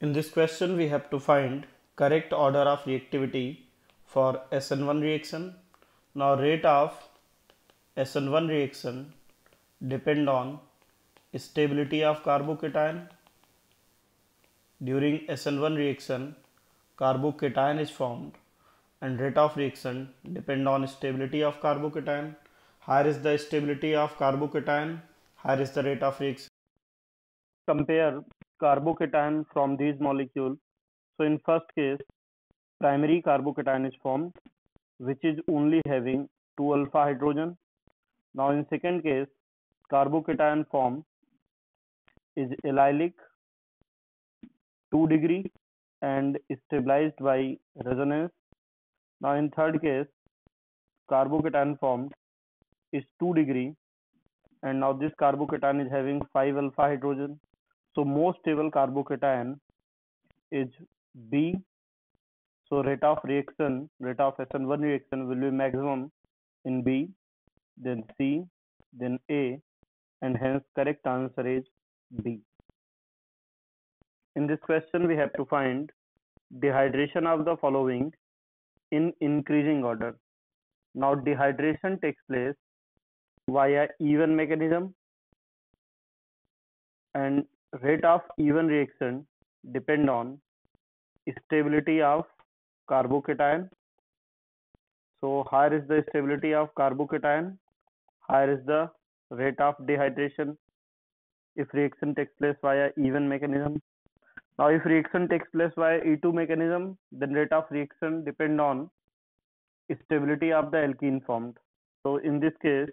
In this question, we have to find correct order of reactivity for SN1 reaction. Now, rate of SN1 reaction depend on stability of carbocation. During SN1 reaction, carbocation is formed and rate of reaction depend on stability of carbocation. Higher is the stability of carbocation, higher is the rate of reaction. Compare carbocation from these molecules. So in first case, primary carbocation is formed, which is only having 2 alpha hydrogen. Now in second case, carbocation form is allylic 2 degree and stabilized by resonance. Now in third case, carbocation formed is 2 degree and now this carbocation is having 5 alpha hydrogen so most stable carbocation is B. So rate of reaction, rate of SN1 reaction will be maximum in B, then C, then A, and hence correct answer is B. In this question, we have to find dehydration of the following in increasing order. Now dehydration takes place via E1 mechanism and rate of E1 reaction depend on stability of carbocation. So higher is the stability of carbocation higher is the rate of dehydration. If reaction takes place via E1 mechanism. Now if reaction takes place via E2 mechanism then rate of reaction depend on stability of the alkene formed. So in this case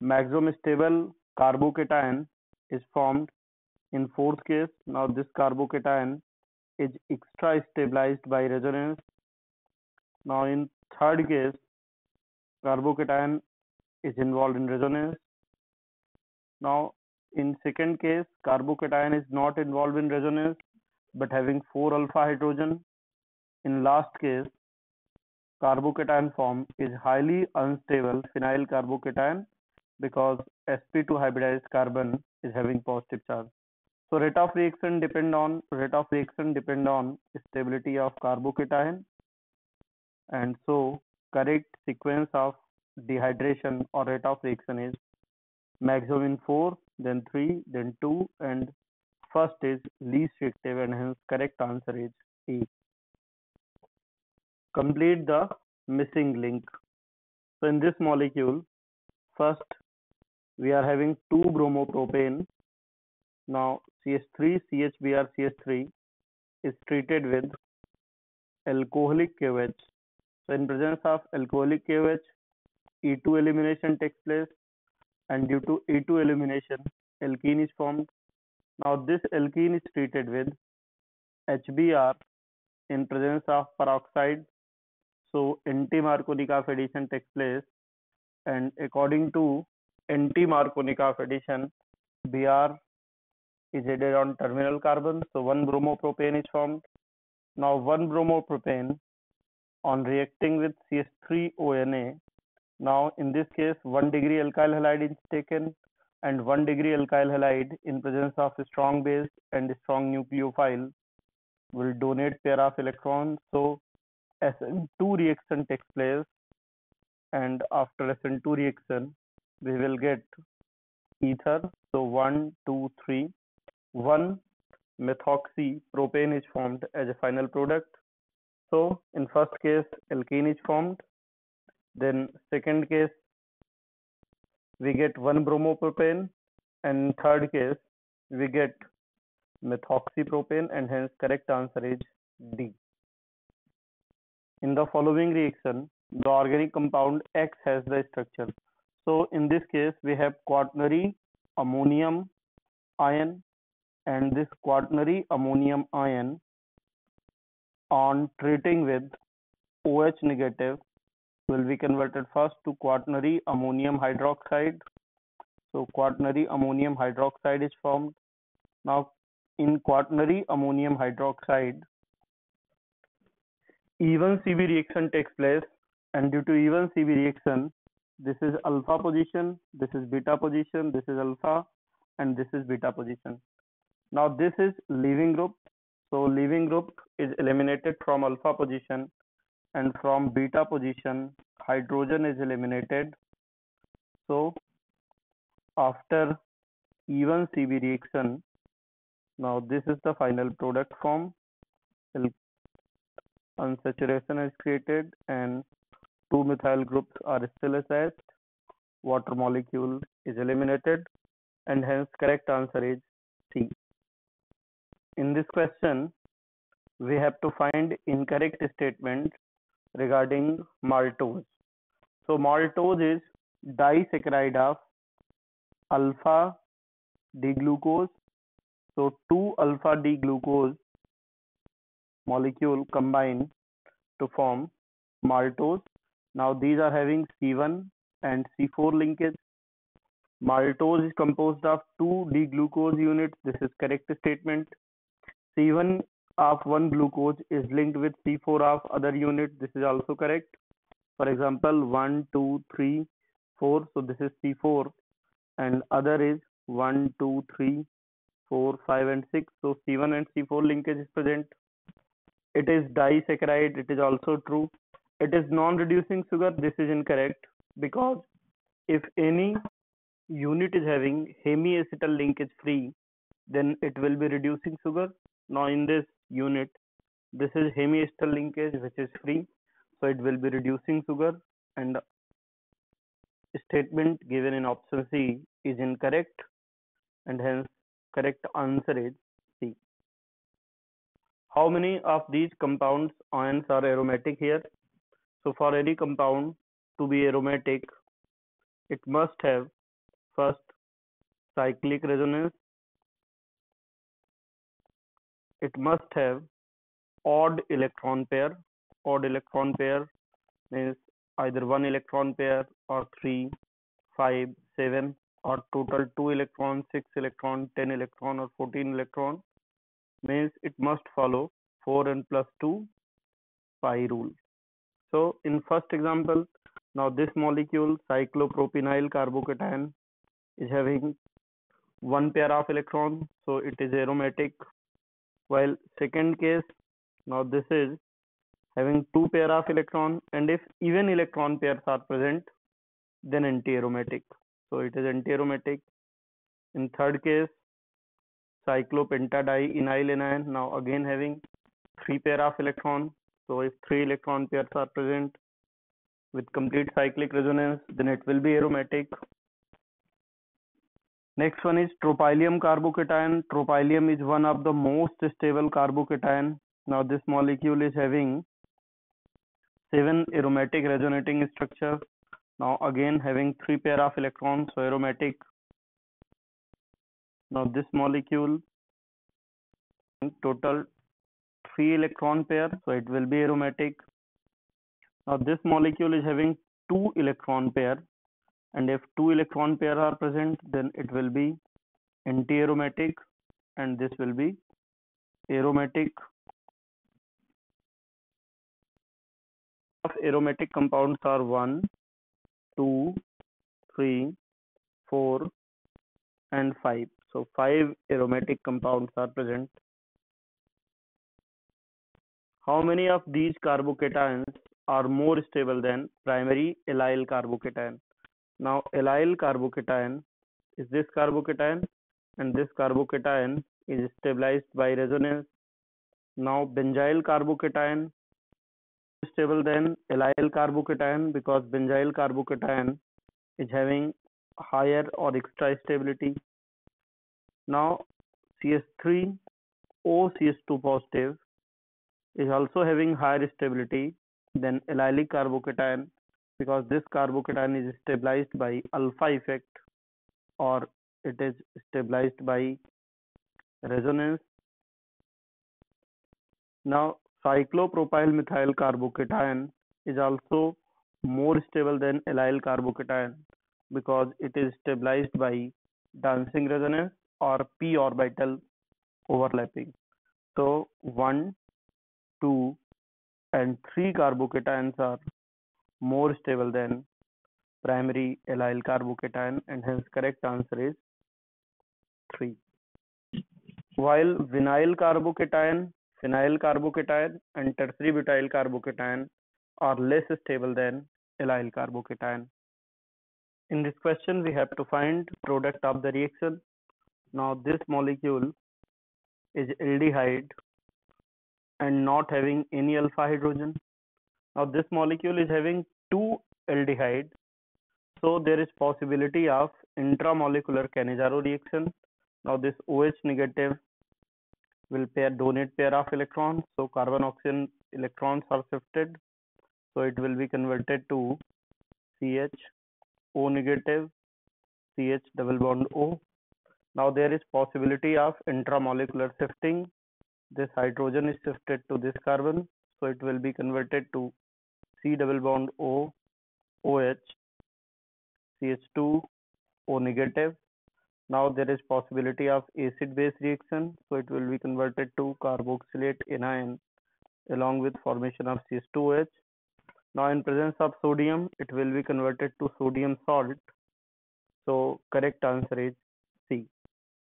maximum stable carbocation is formed in fourth case. Now this carbocation is extra stabilized by resonance. Now in third case carbocation is involved in resonance. Now in second case carbocation is not involved in resonance but having 4 alpha hydrogen. In last case carbocation form is highly unstable phenyl carbocation because sp2 hybridized carbon is having positive charge. So rate of reaction depend on rate of reaction depend on stability of carbocation and so correct sequence of dehydration or rate of reaction is maximum in 4 then 3 then 2 and first is least reactive and hence correct answer is E. Complete the missing link. So in this molecule first we are having 2 bromopropane. Now CH3 CHBr CH3 is treated with alcoholic KOH so in presence of alcoholic KOH E2 elimination takes place and due to E2 elimination alkene is formed. Now this alkene is treated with HBr in presence of peroxide. So anti-Markovnikov addition takes place and according to anti-Markovnikov addition, Br is added on terminal carbon. So one bromopropane is formed. Now one bromopropane on reacting with CH3ONA. Now in this case, one degree alkyl halide is taken and one degree alkyl halide in presence of a strong base and strong nucleophile will donate pair of electrons. So SN2 reaction takes place and after SN2 reaction we will get ether. So 1 2 3 1 methoxy propane is formed as a final product. So in first case alkene is formed. Then second case we get one bromopropane. And third case we get methoxypropane. And hence correct answer is D. In the following reaction, the organic compound X has the structure so in this case, we have quaternary ammonium ion and this quaternary ammonium ion on treating with OH negative will be converted first to quaternary ammonium hydroxide. So quaternary ammonium hydroxide is formed. Now in quaternary ammonium hydroxide, E1cB reaction takes place and due to E1cB reaction, this is alpha position this is beta position this is alpha and this is beta position Now this is leaving group. So leaving group is eliminated from alpha position and from beta position hydrogen is eliminated. So after E1cB reaction, now this is the final product form. Unsaturation is created and two methyl groups are still attached. Water molecule is eliminated and hence correct answer is C. In this question, we have to find incorrect statement regarding maltose. So maltose is disaccharide of alpha D-glucose. So two alpha D-glucose molecule combine to form maltose. Now these are having C1 and C4 linkage. Maltose is composed of two D-glucose units. This is correct statement. C1 of one glucose is linked with C4 of other unit. This is also correct. For example, 1, 2, 3, 4. So this is C4 and other is 1, 2, 3, 4, 5 and 6. So C1 and C4 linkage is present. It is disaccharide. It is also true. It is non-reducing sugar. This is incorrect because if any unit is having hemiacetal linkage free, then it will be reducing sugar. Now in this unit, this is hemiacetal linkage which is free, so it will be reducing sugar and statement given in option C is incorrect and hence correct answer is C. How many of these compounds ions are aromatic here? So for any compound to be aromatic, it must have first cyclic resonance. It must have odd electron pair. Odd electron pair means either one electron pair or three five seven or total two electron six electron ten electron or 14 electron means it must follow 4 n plus 2 pi rule so in first example now this molecule cyclopropenyl carbocation is having one pair of electron so it is aromatic. While second case now this is having two pair of electron and if even electron pairs are present then anti-aromatic. So it is anti-aromatic. In third case cyclopentadienyl anion now again having three pair of electron so if three electron pairs are present with complete cyclic resonance then it will be aromatic Next one is tropylium carbocation. Tropylium is one of the most stable carbocation. Now this molecule is having seven aromatic resonating structure. Now again having three pair of electrons, so aromatic. Now this molecule total three electron pair, so it will be aromatic. Now this molecule is having two electron pair and if two electron pair are present then it will be anti-aromatic and this will be aromatic. Aromatic compounds are 1 2 3 4 and 5 so five aromatic compounds are present how many of these carbocations are more stable than primary allyl carbocation now allyl carbocation is this carbocation and this carbocation is stabilized by resonance. Now benzyl carbocation is stable than allyl carbocation because benzyl carbocation is having higher or extra stability. Now CH3 OCH2 positive is also having higher stability than allylic carbocation because this carbocation is stabilized by alpha effect or it is stabilized by resonance. Now cyclopropyl methyl carbocation is also more stable than allyl carbocation because it is stabilized by dancing resonance or p orbital overlapping. So 1, 2 and 3 carbocations are more stable than primary allyl carbocation and hence correct answer is 3. while vinyl carbocation, phenyl carbocation and tertiary butyl carbocation are less stable than allyl carbocation. In this question, we have to find product of the reaction. Now this molecule is aldehyde and not having any alpha hydrogen. Now this molecule is having two aldehyde. So there is possibility of intramolecular Cannizzaro reaction. Now this OH negative will pair donate pair of electrons. So carbon oxygen electrons are shifted. So it will be converted to CH O negative CH double bond O. Now there is possibility of intramolecular shifting. This hydrogen is shifted to this carbon. So it will be converted to C double bond O OH CH2 O negative. Now there is possibility of acid base reaction. So it will be converted to carboxylate anion along with formation of CH2OH. Now in presence of sodium, it will be converted to sodium salt. So correct answer is C.